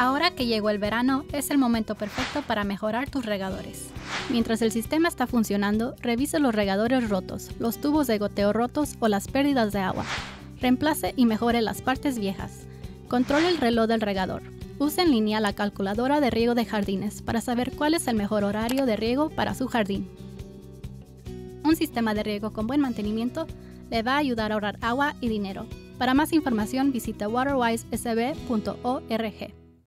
Ahora que llegó el verano, es el momento perfecto para mejorar tus regadores. Mientras el sistema está funcionando, revise los regadores rotos, los tubos de goteo rotos o las pérdidas de agua. Reemplace y mejore las partes viejas. Controle el reloj del regador. Use en línea la calculadora de riego de jardines para saber cuál es el mejor horario de riego para su jardín. Un sistema de riego con buen mantenimiento le va a ayudar a ahorrar agua y dinero. Para más información visita waterwisesb.org.